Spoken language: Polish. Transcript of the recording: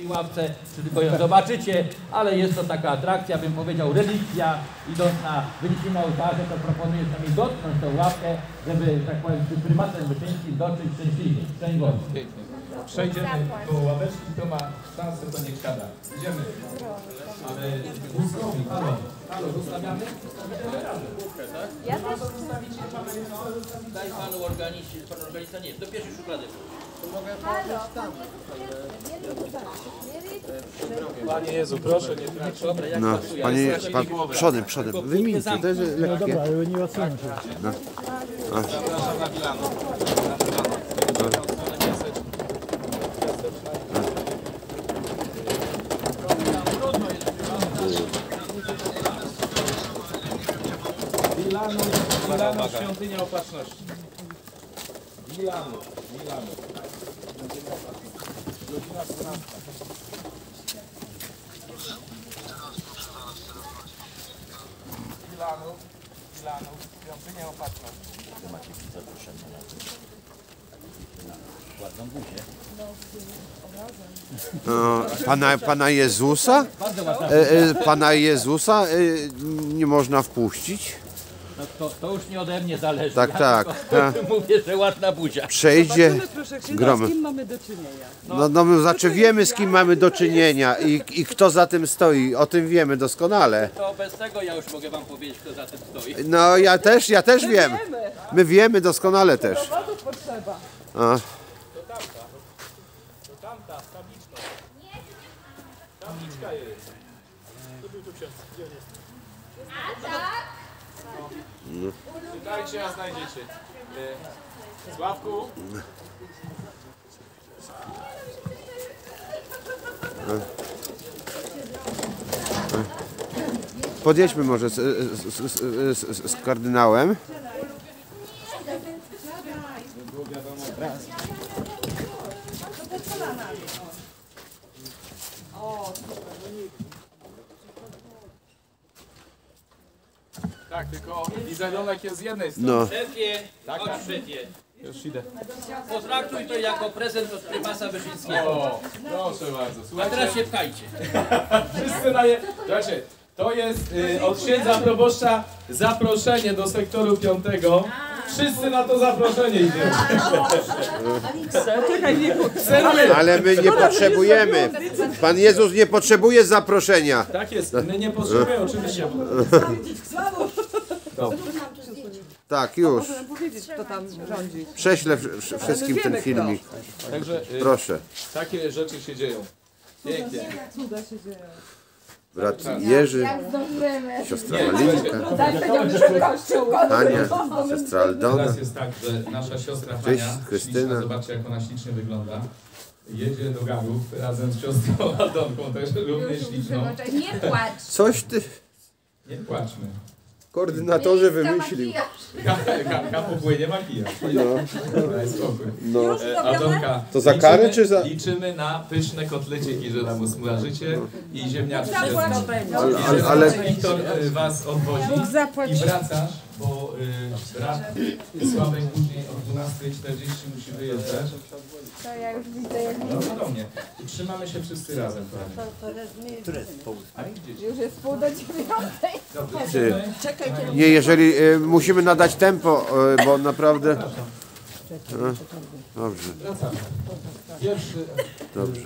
tej ławce, czy tylko ją zobaczycie, ale jest to taka atrakcja, bym powiedział, relikcja, idąc na wyniesienie ołtarze, to proponuję przynajmniej dotknąć tą ławkę, żeby, tak powiem, z prymatem wyczyńskim dotrzeć szczęśliwie. Szczęść Boże. Przejdziemy koło ławeczki, kto ma szansę, to niech siada. Idziemy. Ale wózkowi, halo, halo, zostawiamy? Zostawiamy razem. Ja też Daj panu organiści, pan organista nie, do pierwszej szuflady. halo. Panie Jezu, proszę nie. Dobra, No, panie, ale pan, przodem, przodem, Tylko wymińcie, zamknij. to jest lekkie. ale nie odsuną się. Zapraszam na Milano. Na Milano. Milano, Milano, świątynia opatrzności. Milano, Milano. Godzina 12. Milano, Milano, świątynia opatrzności. No, pana, pana Jezusa? E, e, pana Jezusa e, nie można wpuścić? No, to, to już nie ode mnie zależy. Tak, ja tak. tylko Mówię, że ładna buzia. Przejdzie Zobaczymy, proszę księdza, gromy. z kim mamy do czynienia. No, no my znaczy wiemy z kim mamy do czynienia i, i kto za tym stoi, o tym wiemy doskonale. To bez tego ja już mogę wam powiedzieć, kto za tym stoi. No ja też, ja też wiem. My wiemy doskonale też. Dowodów potrzeba. A, Tabliczka jest. Szukajcie, a znajdziecie. E, Sławku? podjedźmy może z, z, z, z, z, z kardynałem. Tak, tylko wizerunek jest z jednej strony. No, Szefie, chodź szefie. Już idę. Potraktuj to jako prezent od prymasa Wyszyńskiego. O, proszę bardzo. A Słuchajcie, teraz się pchajcie. wszyscy na je... Słuchajcie, to jest y, od księdza proboszcza zaproszenie do sektoru piątego. Wszyscy na to zaproszenie idziemy. Ale my nie potrzebujemy. Pan Jezus nie potrzebuje zaproszenia. Tak jest, my nie potrzebujemy oczywiście. Tak, już. możemy powiedzieć, kto tam rządzi. Prześlę wsz- wszystkim ten filmik. Także y, Proszę. takie rzeczy się dzieją. Pięknie. Cuda się dzieją. Brat Jerzy, siostra Malinka, Ania, siostra Aldona. Teraz jest tak, że nasza siostra Hania, Krystyna. śliczna, zobaczcie jak ona ślicznie wygląda, jedzie do Gagów razem z siostrą Adonką, też równie śliczną. Nie płacz. Coś ty, Nie płaczmy. Koordynatorze, wymyślił. Ka- ka- Kapu płynie makijaż. No, no. E, Adonka, To za liczymy- karę, czy za- Liczymy na pyszne kotleciki, że nam usmażycie i ziemniaczki. Ale, ale, ale Wiktor was odwozi i wracasz, bo y, brat Sławek później o 12.40 musi wyjeżdżać. To ja już widzę, jak No to do mnie. Trzymamy się wszyscy razem, kochani. A gdzie już jest pół do dziewiątej. Dobrze. Czy- nie, jeżeli y, musimy nadać tempo, y, bo naprawdę... Dobrze, Wracamy. Pierwszy. dobrze.